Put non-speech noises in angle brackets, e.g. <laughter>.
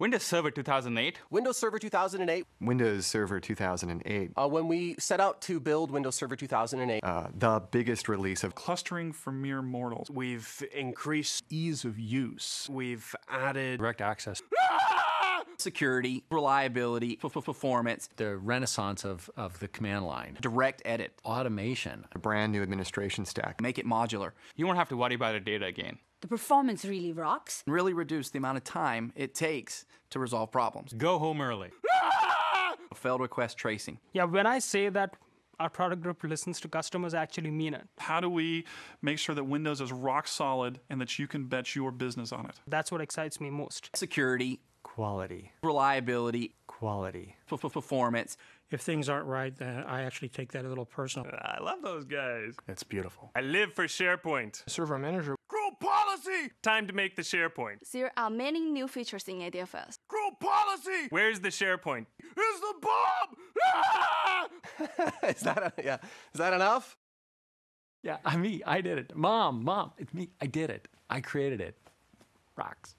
Windows Server 2008. Windows Server 2008. Windows Server 2008. Uh, when we set out to build Windows Server 2008, Uh, the biggest release of Clustering for mere mortals. We've increased ease of use. We've added direct access. <laughs> security, reliability, f- f- performance, The renaissance of, of the command line, direct edit, automation. a brand new administration stack. make it modular, You won't have to worry about the data again. The performance really rocks. really reduce the amount of time it takes to resolve problems. Go home early. <laughs> Failed request tracing. Yeah, when I say that our product group listens to customers, I actually mean it. How do we make sure that Windows is rock solid and that you can bet your business on it? That's what excites me most. Security, Quality. reliability, Quality. f- f- performance. If things aren't right, then I actually take that a little personal. I love those guys. It's beautiful. I live for SharePoint. Server manager. Group policy! Time to make the SharePoint. There are many new features in ADFS. Group policy! Where's the SharePoint? Here's the bomb! Ah! <laughs> is that yeah? Is that enough? Yeah, I'm me. I did it. Mom, mom, it's me. I did it. I created it. Rocks.